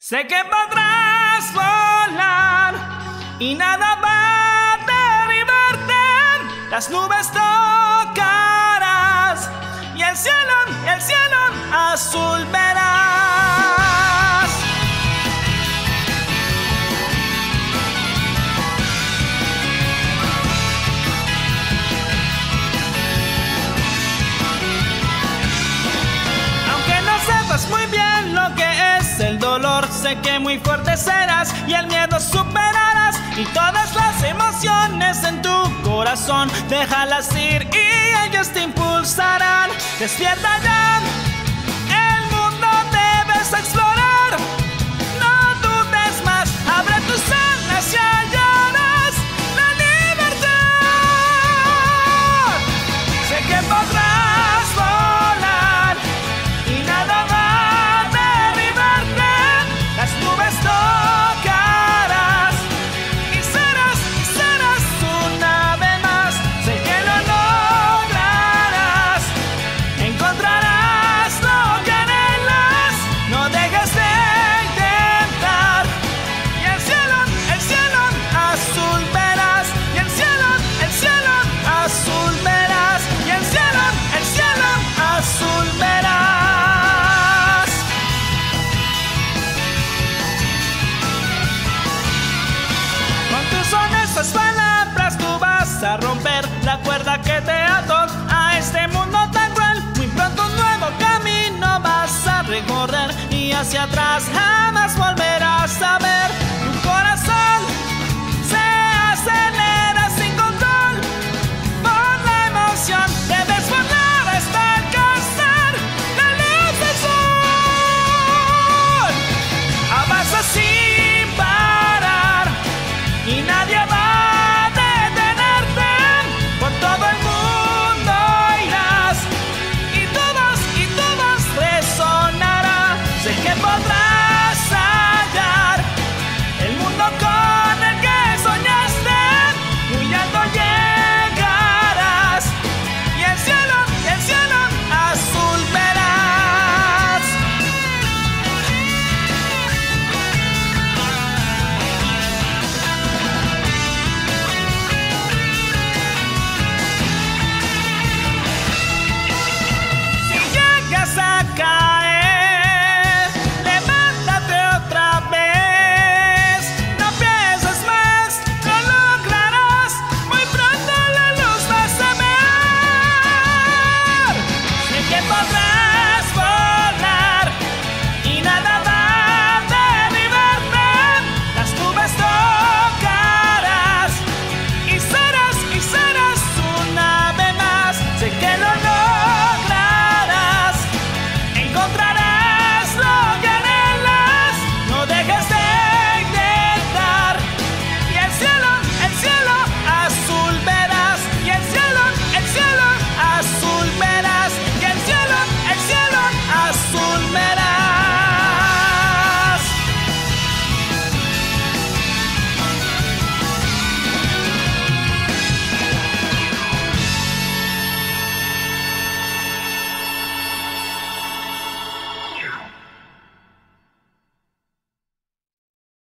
Sé que podrás volar y nada va a derribarte. Las nubes tocarás y el cielo, el cielo azul que muy fuerte serás y el miedo superarás. Y todas las emociones en tu corazón, déjalas ir y ellas te impulsarán. Despierta ya, romper la cuerda que te ató a este mundo tan cruel. Muy pronto un nuevo camino vas a recorrer y hacia atrás jamás.